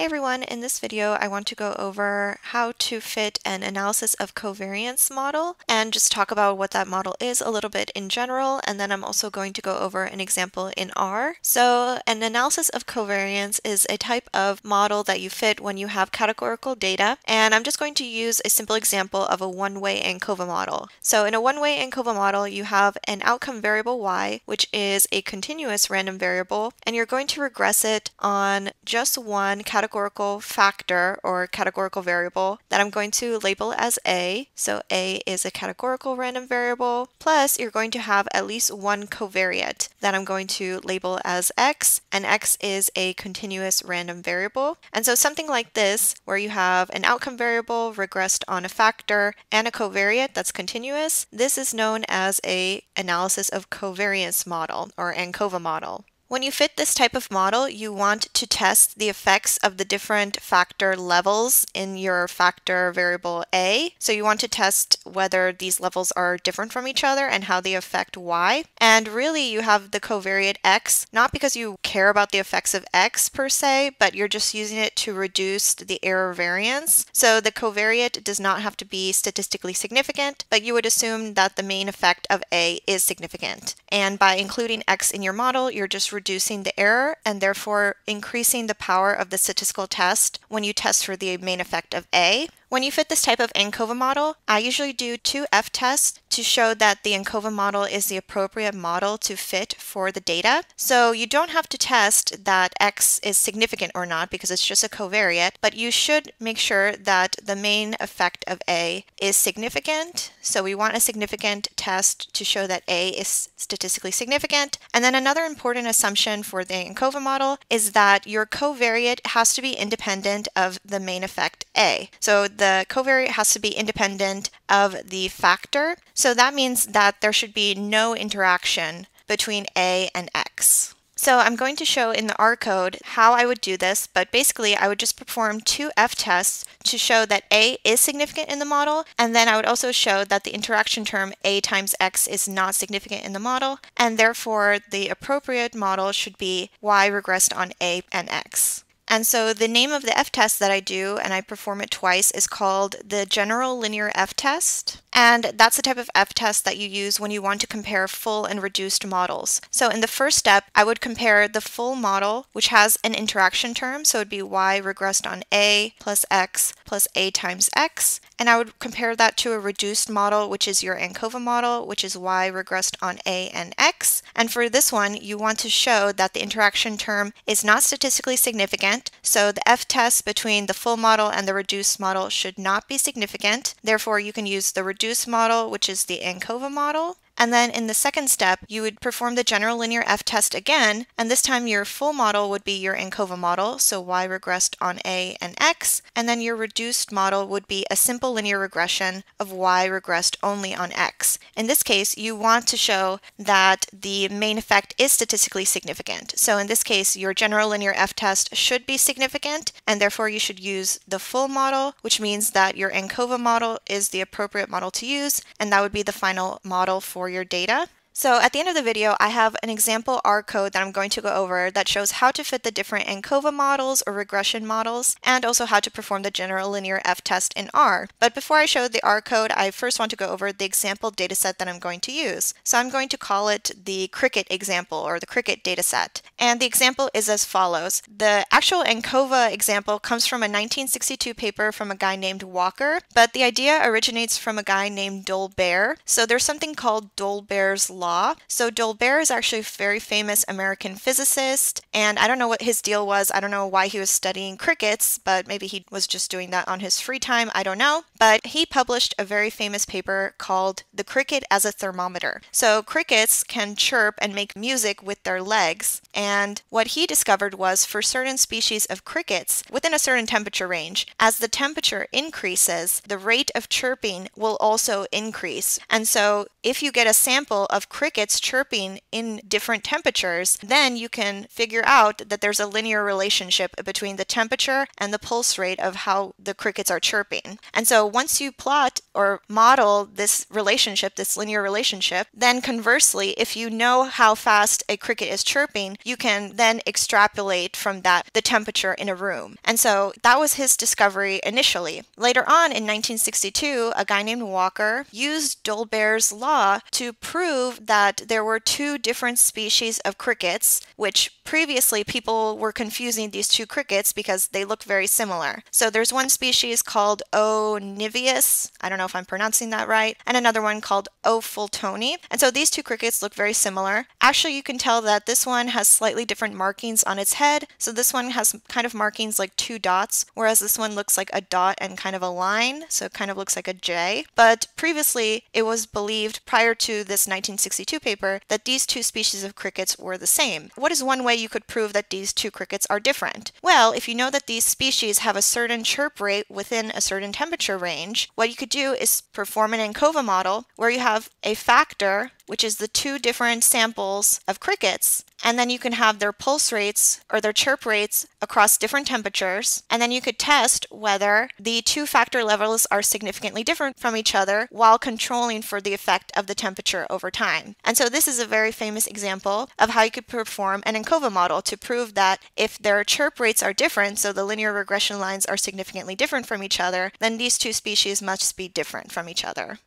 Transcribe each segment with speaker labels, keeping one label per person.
Speaker 1: Hey everyone, in this video I want to go over how to fit an analysis of covariance model and just talk about what that model is a little bit in general and then I'm also going to go over an example in R. So an analysis of covariance is a type of model that you fit when you have categorical data and I'm just going to use a simple example of a one-way ANCOVA model. So in a one-way ANCOVA model you have an outcome variable y which is a continuous random variable and you're going to regress it on just one categorical categorical factor or categorical variable that I'm going to label as A. So A is a categorical random variable. Plus, you're going to have at least one covariate that I'm going to label as X, and X is a continuous random variable. And so something like this, where you have an outcome variable regressed on a factor and a covariate that's continuous, this is known as a analysis of covariance model or ANCOVA model. When you fit this type of model, you want to test the effects of the different factor levels in your factor variable A. So you want to test whether these levels are different from each other and how they affect Y. And really you have the covariate X, not because you care about the effects of X per se, but you're just using it to reduce the error variance. So the covariate does not have to be statistically significant, but you would assume that the main effect of A is significant. And by including X in your model, you're just reducing the error and therefore increasing the power of the statistical test when you test for the main effect of A. When you fit this type of ANCOVA model, I usually do two F-tests to show that the ANCOVA model is the appropriate model to fit for the data. So you don't have to test that X is significant or not because it's just a covariate, but you should make sure that the main effect of A is significant. So we want a significant test to show that A is statistically significant. And then another important assumption for the ANCOVA model is that your covariate has to be independent of the main effect A. So the covariate has to be independent of the factor. So that means that there should be no interaction between A and X. So I'm going to show in the R code how I would do this, but basically I would just perform two F tests to show that A is significant in the model, and then I would also show that the interaction term A times X is not significant in the model, and therefore the appropriate model should be Y regressed on A and X. And so the name of the F-test that I do, and I perform it twice, is called the General Linear F-test. And that's the type of F-test that you use when you want to compare full and reduced models. So in the first step, I would compare the full model, which has an interaction term, so it would be y regressed on a plus x plus a times x, and I would compare that to a reduced model, which is your ANCOVA model, which is y regressed on a and x. And for this one, you want to show that the interaction term is not statistically significant, so the f-test between the full model and the reduced model should not be significant. Therefore, you can use the reduced model, which is the ANCOVA model, and then in the second step, you would perform the general linear f-test again, and this time your full model would be your ANCOVA model, so y regressed on a and x, and then your reduced model would be a simple linear regression of y regressed only on x. In this case, you want to show that the main effect is statistically significant. So in this case, your general linear f-test should be significant, and therefore you should use the full model, which means that your ANCOVA model is the appropriate model to use, and that would be the final model for your data. So at the end of the video, I have an example R code that I'm going to go over that shows how to fit the different ANCOVA models or regression models, and also how to perform the general linear f-test in R. But before I show the R code, I first want to go over the example dataset that I'm going to use. So I'm going to call it the cricket example or the cricket dataset. And the example is as follows. The actual ANCOVA example comes from a 1962 paper from a guy named Walker, but the idea originates from a guy named Dolbear. So there's something called Dolbear's law. So Dolbear is actually a very famous American physicist, and I don't know what his deal was. I don't know why he was studying crickets, but maybe he was just doing that on his free time. I don't know. But he published a very famous paper called The Cricket as a Thermometer. So crickets can chirp and make music with their legs, and what he discovered was for certain species of crickets within a certain temperature range, as the temperature increases, the rate of chirping will also increase. And so if you get a sample of crickets chirping in different temperatures, then you can figure out that there's a linear relationship between the temperature and the pulse rate of how the crickets are chirping. And so once you plot or model this relationship, this linear relationship, then conversely, if you know how fast a cricket is chirping, you can then extrapolate from that the temperature in a room. And so that was his discovery initially. Later on in 1962, a guy named Walker used Dolbear's law to prove that there were two different species of crickets, which previously people were confusing these two crickets because they look very similar. So there's one species called O. niveus, I don't know if I'm pronouncing that right, and another one called O. fultoni. And so these two crickets look very similar. Actually, you can tell that this one has slightly different markings on its head. So this one has kind of markings like two dots, whereas this one looks like a dot and kind of a line. So it kind of looks like a J. But previously, it was believed prior to this 1962 paper that these two species of crickets were the same. What is one way you could prove that these two crickets are different? Well, if you know that these species have a certain chirp rate within a certain temperature range, what you could do is perform an ANCOVA model where you have a factor which is the two different samples of crickets. And then you can have their pulse rates or their chirp rates across different temperatures. And then you could test whether the two factor levels are significantly different from each other while controlling for the effect of the temperature over time. And so this is a very famous example of how you could perform an ANCOVA model to prove that if their chirp rates are different, so the linear regression lines are significantly different from each other, then these two species must be different from each other.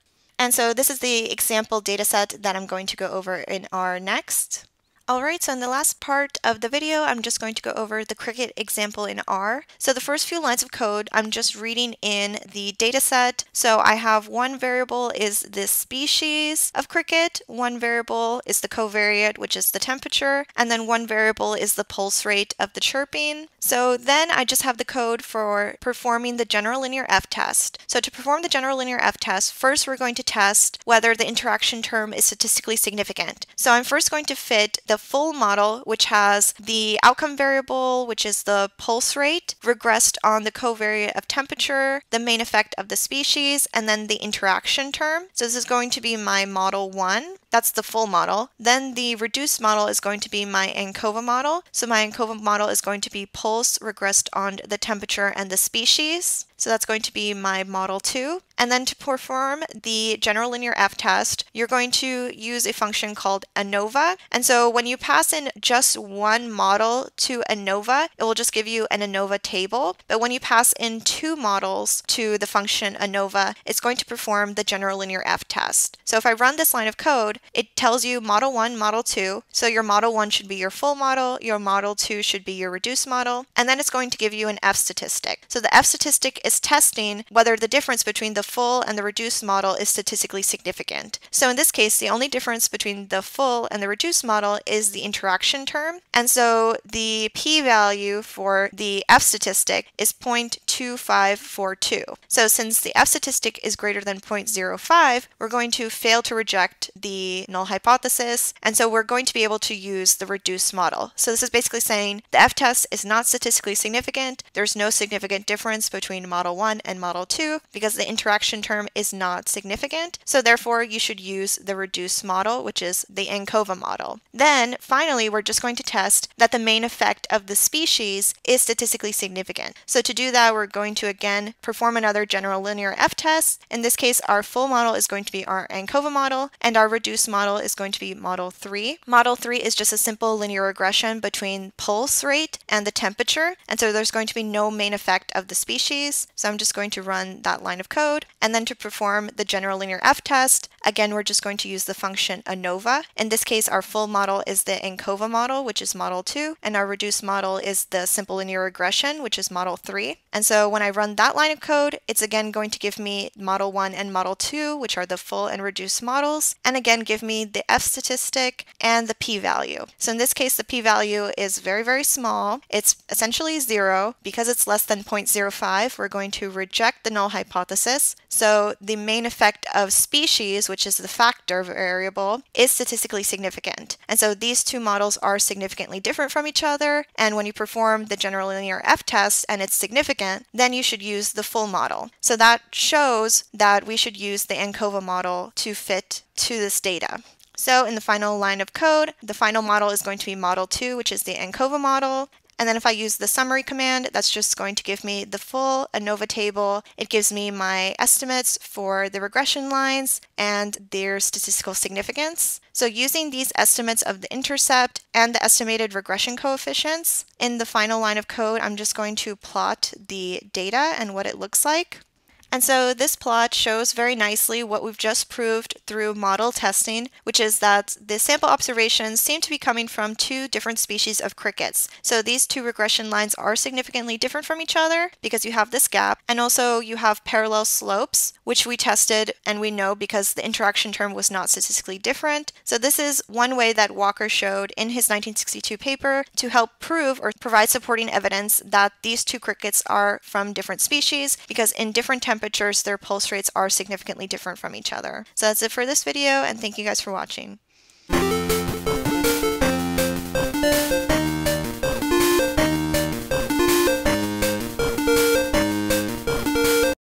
Speaker 1: And so this is the example dataset that I'm going to go over in R next. Alright, so in the last part of the video, I'm just going to go over the Cricket example in R. So the first few lines of code, I'm just reading in the data set. So I have one variable is the species of cricket, one variable is the covariate, which is the temperature, and then one variable is the pulse rate of the chirping. So then I just have the code for performing the general linear f-test. So to perform the general linear f-test, first we're going to test whether the interaction term is statistically significant. So I'm first going to fit the the full model, which has the outcome variable, which is the pulse rate, regressed on the covariate of temperature, the main effect of the species, and then the interaction term. So this is going to be my model one. That's the full model. Then the reduced model is going to be my ANCOVA model. So my ANCOVA model is going to be pulse regressed on the temperature and the species. So that's going to be my model 2. And then to perform the general linear f-test, you're going to use a function called ANOVA. And so when you pass in just one model to ANOVA, it will just give you an ANOVA table. But when you pass in two models to the function ANOVA, it's going to perform the general linear f-test. So if I run this line of code, it tells you model 1, model 2. So your model 1 should be your full model, your model 2 should be your reduced model, and then it's going to give you an f statistic. So the f statistic is testing whether the difference between the full and the reduced model is statistically significant. So in this case, the only difference between the full and the reduced model is the interaction term. And so the p-value for the f statistic is 0.2542. So since the f statistic is greater than 0.05, we're going to fail to reject the null hypothesis. And so we're going to be able to use the reduced model. So this is basically saying the f-test is not statistically significant. There's no significant difference between model 1 and model 2 because the interaction term is not significant. So therefore, you should use the reduced model, which is the ANCOVA model. Then finally, we're just going to test that the main effect of the species is statistically significant. So to do that, we're going to again perform another general linear f-test. In this case, our full model is going to be our ANCOVA model, and our reduced model is going to be model 3. Model 3 is just a simple linear regression between pulse rate and the temperature, and so there's going to be no main effect of the species. So I'm just going to run that line of code. And then to perform the general linear f-test, again, we're just going to use the function ANOVA. In this case, our full model is the ANCOVA model, which is model 2, and our reduced model is the simple linear regression, which is model 3. And so when I run that line of code, it's again going to give me model 1 and model 2, which are the full and reduced models, and again give me the f statistic and the p-value. So in this case, the p-value is very, very small. It's essentially zero. Because it's less than 0.05, we're going to reject the null hypothesis. So the main effect of species, which is the factor variable, is statistically significant. And so these two models are significantly different from each other. And when you perform the general linear f-test and it's then you should use the full model. So that shows that we should use the ANCOVA model to fit to this data. So in the final line of code, the final model is going to be model 2, which is the ANCOVA model. And then if I use the summary command, that's just going to give me the full ANOVA table. It gives me my estimates for the regression lines and their statistical significance. So using these estimates of the intercept and the estimated regression coefficients, in the final line of code, I'm just going to plot the data and what it looks like. And so this plot shows very nicely what we've just proved through model testing, which is that the sample observations seem to be coming from two different species of crickets. So these two regression lines are significantly different from each other because you have this gap, and also you have parallel slopes, which we tested and we know because the interaction term was not statistically different. So this is one way that Walker showed in his 1962 paper to help prove or provide supporting evidence that these two crickets are from different species because in different temperatures temperatures, their pulse rates are significantly different from each other. So that's it for this video, and thank you guys for watching.